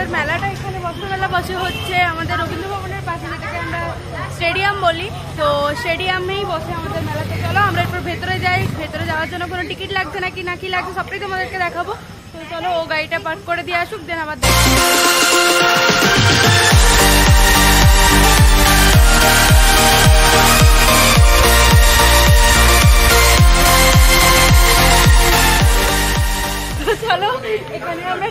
আমাদের মেলাটা এখানে বস্ত্রমেলা বসে হচ্ছে। আমাদের রবীন্দ্র ভবনের পাশে যেটাকে আমরা স্টেডিয়াম বলি। তো স্টেডিয়ামেই বসে আমাদের মেলাতে। চলো, আমরা এরপর ভেতরে যাই। ভেতরে যাওয়ার জন্য কোনো টিকিট লাগছে নাকি, না কি লাগছে, সবটাই তোমাদেরকে দেখাবো। তো চলো, ও গাড়িটা পার্ক করে দিয়ে আসুক দেন আবার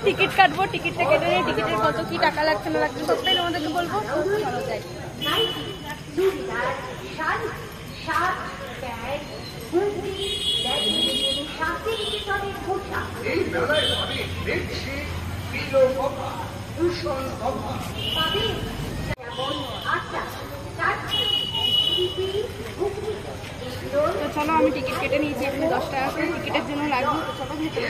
টিকিট কাটবো টিকিটটা কেটে নিয়ে টিকিটের কত কি টাকা লাগছে না লাগছে সবটাই তোমাদেরকে বলব। তো চলো আমি টিকিট কেটে নিয়েছি এখানে দশ টাকা করে টিকিটের জন্য লাগবে তো চলো। ভেতরে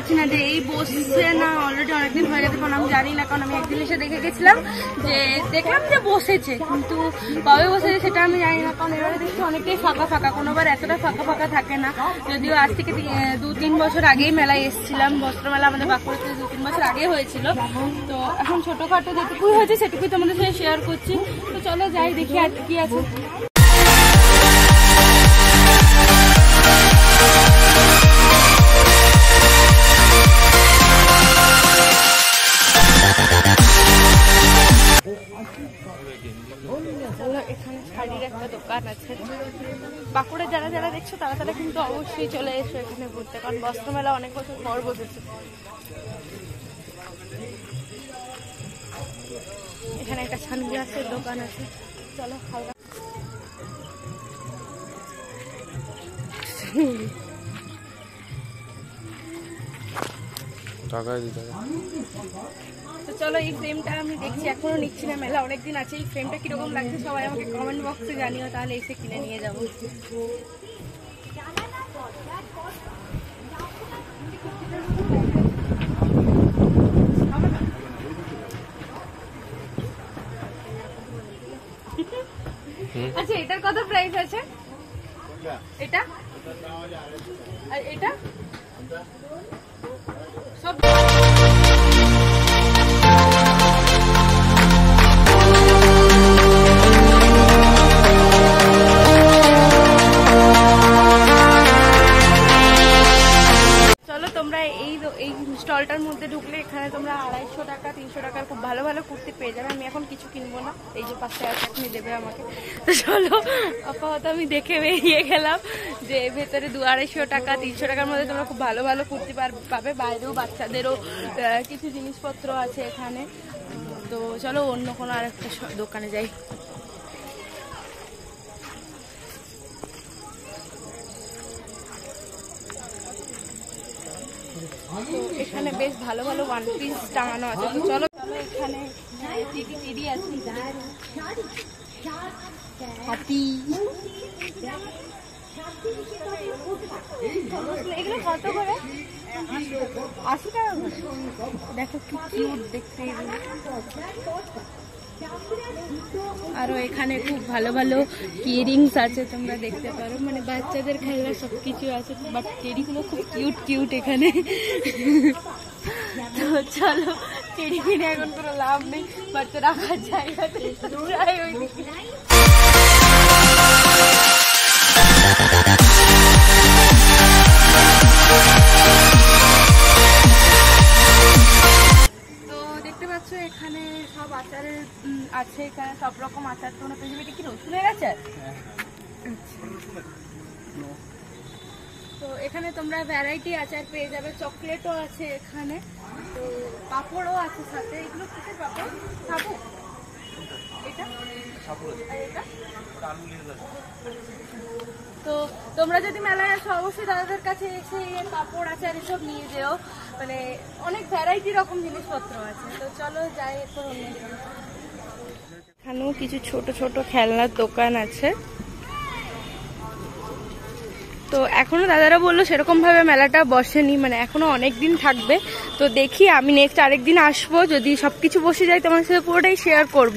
পারছি না যে এই বসছে না অলরেডি অনেকদিন হয়ে গেছে, কারণ আমি জানি না, কারণ আমি একদিন এসে দেখে গেছিলাম যে দেখলাম যে বসেছে, কিন্তু কবে বসেছে সেটা আমি জানি না, কারণ এবারে দেখছি অনেকটাই ফাঁকা ফাঁকা, কোনোবার এতটা ফাঁকা ফাঁকা থাকে না। যদিও আজ থেকে দু তিন বছর আগেই মেলায় এসেছিলাম, বস্ত্র মেলা আমাদের বাঁকুড়াতে দু তিন বছর আগে হয়েছিল। তো এখন ছোটোখাটো যেটুকুই হয়েছে সেটুকুই তোমাদের সাথে শেয়ার করছি। তো চলো যাই, দেখি আর কি আছে। অবশ্যই চলে এসো এখানে ঘুরতে কারণ বস্ত্রমেলা অনেক বছর পর বসেছে। এখানে একটা সানগ্লাসের দোকান আছে। চলো হবে। তো চলো এই ফ্রেমটা আমি দেখছি এখনও নিচ্ছি না মেলা অনেকদিন আছে। এই ফ্রেমটা কীরকম লাগছে সবাই আমাকে কমেন্ট বক্সে জানিও তাহলে এসে কিনে নিয়ে যাব। আচ্ছা এটার কত প্রাইস আছে? এটা? আর এটা? সব তো চলো, আপাতত আমি দেখে বেরিয়ে গেলাম যে ভেতরে দু আড়াইশো টাকা, তিনশো টাকার মধ্যে তোমরা খুব ভালো ভালো কুর্তি পাবে। বাইরেও বাচ্চাদেরও কিছু জিনিসপত্র আছে এখানে। তো চলো, অন্য কোনো আরেকটা শ- দোকানে যাই। এখানে বেশ ভালো ভালো ওয়ান পিস টাঙানো আছে। চলো চলো এখানে আছে? হাতি এগুলো কত করে? আশি টাকা দেখো কি কিউট দেখতে। আরও এখানে খুব ভালো ভালো ইয়ারিংস আছে তোমরা দেখতে পারো। মানে বাচ্চাদের খেলনা সব কিছু আছে বাট চেরিগুলো খুব কিউট কিউট এখানে। তো চলো। চেরি কিনে এখন কোনো লাভ নেই। বাচ্চা রাখার জায়গাতে তো পাচ্ছ এখানে সব আচারের আছে এখানে সব রকম আচার। এটা কি রসুনের আচার? আচ্ছা। তো এখানে তোমরা ভ্যারাইটি আচার পেয়ে যাবে। চকলেটও আছে এখানে। তো পাঁপড়ও আছে সাথে, এগুলো কিসের সাবু। তো তোমরা যদি মেলায় আসো, অবশ্যই দাদাদের কাছে এসে পাপড় আচার এসব নিয়ে যেও। মানে অনেক ভ্যারাইটি রকম জিনিসপত্র আছে। তো চলো যাই এখানেও কিছু ছোট ছোট খেলনার দোকান আছে। তো এখনও দাদারা বলল সেরকম ভাবে মেলাটা বসেনি মানে এখনও অনেক দিন থাকবে। তো দেখি আমি নেক্সট আরেকদিন আসব, যদি সবকিছু বসে যায় তোমার সাথে পুরোটাই শেয়ার করব।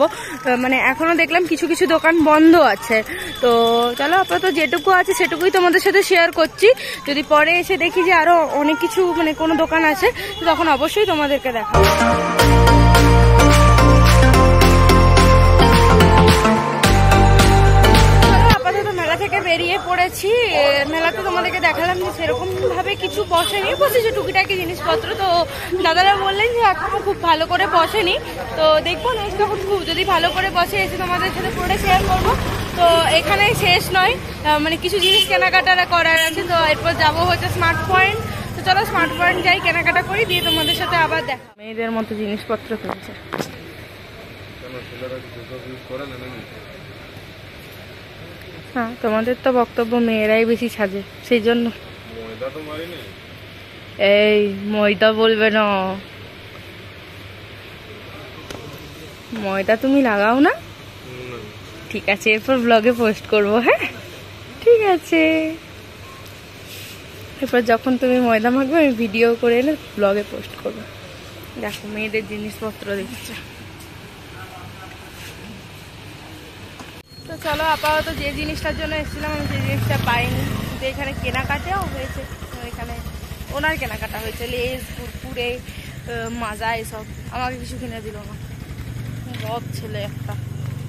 মানে এখনও দেখলাম কিছু কিছু দোকান বন্ধ আছে। তো চলো আপাতত যেটুকু আছে সেটুকুই তোমাদের সাথে শেয়ার করছি। যদি পরে এসে দেখি যে আরও অনেক কিছু মানে কোনো দোকান আছে তখন অবশ্যই তোমাদেরকে দেখাবো। থেকে বেরিয়ে পড়েছি। মেলাতে তোমাদেরকে দেখালাম যে সেরকম ভাবে কিছু বসেনি। বসেছে টুকিটাকি জিনিসপত্র। তো দাদারা বললেন যে এখনও খুব ভালো করে বসেনি। তো দেখব নেক্সট যখন খুব যদি ভালো করে বসে এসে তোমাদের সাথে পুরোটা শেয়ার করব। তো এখানে শেষ নয়। মানে কিছু জিনিস কেনাকাটা করার আছে। তো এরপর যাব হচ্ছে স্মার্ট পয়েন্ট তো চলো স্মার্ট পয়েন্ট যাই কেনাকাটা করি দিয়ে তোমাদের সাথে আবার দেখা। মেয়েদের মতো জিনিসপত্র কিনছে। হ্যাঁ তোমাদের তো বক্তব্য মেয়েরাই বেশি সাজে সেই জন্য। এই ময়দা বলবে না। ময়দা তুমি লাগাও না? ঠিক আছে এরপর ব্লগে পোস্ট করব হ্যাঁ? ঠিক আছে। এরপর যখন তুমি ময়দা মাখবে আমি ভিডিও করে এনে ব্লগে পোস্ট করব। দেখো মেয়েদের জিনিসপত্র দেখছে। তো চলো আপাতত যে জিনিসটার জন্য এসেছিলাম আমি সেই জিনিসটা পাইনি। কিন্তু এখানে কেনাকাটাও হয়েছে। এখানে ওনার কেনাকাটা হয়েছে লেস কুরকুরে মাজা এসব। আমাকে কিছু কিনে দিল না। বদ ছেলে একটা।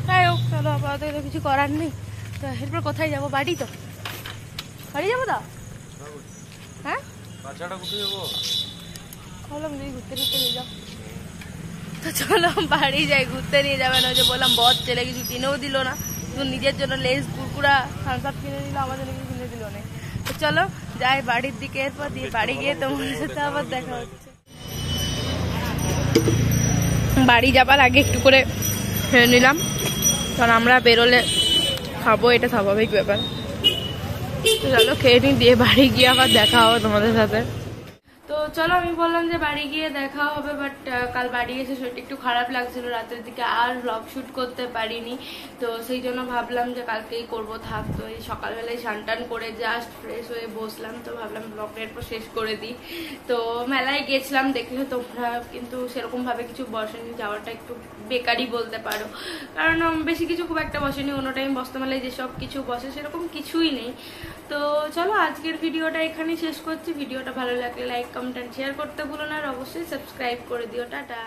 যাই হোক চলো আপাতত তো কিছু করার নেই। তো এরপর কোথায় যাব? বাড়ি তো। বাড়ি যাব তো? হ্যাঁ? ভাবলাম যদি ঘুরতে টুরতে নিয়ে যাও। তো চলো বাড়ি যাই ঘুরতে নিয়ে যাবে না। ওই যে বললাম বদ ছেলে কিছু কিনেও দিল না। নিজের জন্য লেস কুরকুরা থামস আপ কিনে দিল আমাদের জন্য কিনে দিল না। তো চলো, যাই বাড়ির দিকে, এরপর দিয়ে বাড়ি গিয়ে তোমার সাথে আবার দেখা হচ্ছে। বাড়ি যাবার আগে একটু করে খেয়ে নিলাম। কারণ আমরা বেরোলে খাব, এটা স্বাভাবিক ব্যাপার। চলো, খেয়ে নিই, দিয়ে বাড়ি গিয়ে আবার দেখা হবে তোমাদের সাথে। তো চলো, আমি বললাম যে বাড়ি গিয়ে দেখা হবে বাট কাল বাড়ি এসে শরীরটা একটু খারাপ লাগছিল। রাতের দিকে আর ব্লগ শ্যুট করতে পারিনি। তো সেই জন্য ভাবলাম যে কালকেই করব, থাক। তো এই সকালবেলায় স্নান টান করে জাস্ট ফ্রেশ হয়ে বসলাম। তো ভাবলাম ব্লগটা এরপর শেষ করে দিই। তো মেলায় গেছিলাম দেখলে তোমরা কিন্তু সেরকমভাবে কিছু বসেনি। যাওয়াটা একটু বেকারই বলতে পারো। কারণ বেশি কিছু খুব একটা বসেনি। অন্য টাইম বস্তমেলায় যেসব কিছু বসে সেরকম কিছুই নেই। তো চলো, আজকের ভিডিওটা এখানেই শেষ করছি। ভিডিওটা ভালো লাগলে লাইক কমেন্ট শেয়ার করতে ভুলো না আর অবশ্যই সাবস্ক্রাইব করে দিও। টাটা।